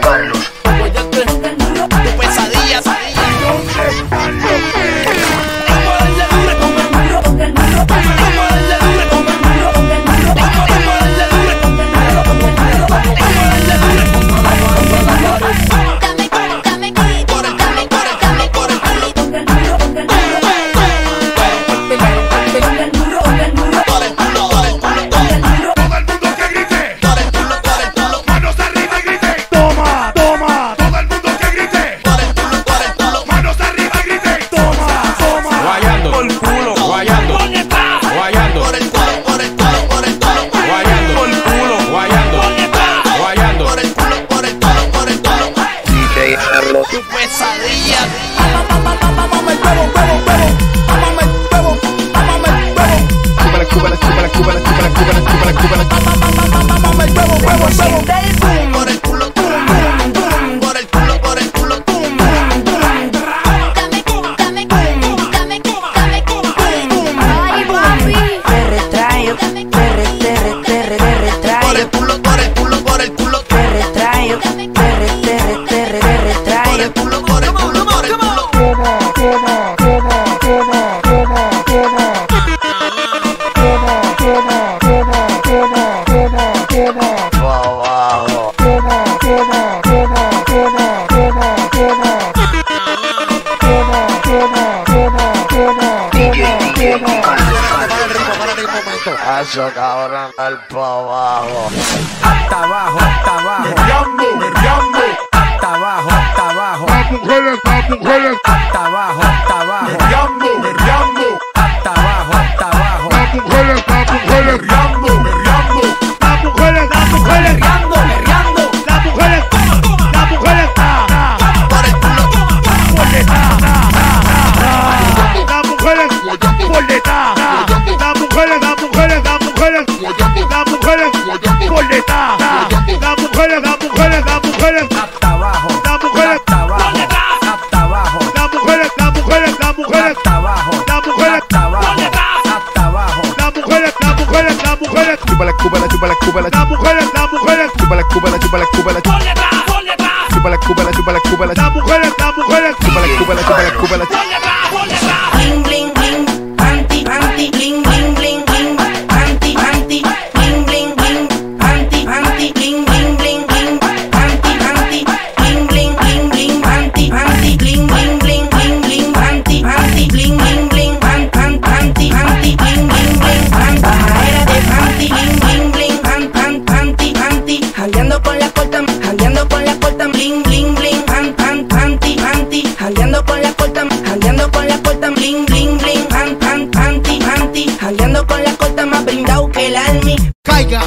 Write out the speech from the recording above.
Carlos. huevo, huevo, huevo. Amame el amame el huevo. Cúbala, cúbala, cúbala, cúbala, cúbala, cúbala, cúbala, cúbala. Amame el huevo, huevo. Eso cabrón, al pa' abajo. Hasta abajo, hasta abajo. coleta. Las mujeres, las mujeres, las mujeres, las mujeres, coleta. Las mujeres, las mujeres, las mujeres. Hasta abajo. Las mujeres. Hasta abajo. Hasta. Las mujeres, las mujeres, las mujeres. Hasta abajo. Las mujeres. Hasta abajo. Hasta abajo. Las mujeres, las mujeres, las mujeres. Chúpala, chúpala, chúpala, chúpala. Las mujeres, las mujeres. Chúpala, chúpala, chúpala, chúpala. Coleta. Chúpala, chúpala, chúpala, chúpala. Las mujeres, las mujeres. Chúpala, chúpala, chúpala, chúpala. Coleta. Ando con la corta más brindado que el army. Caiga.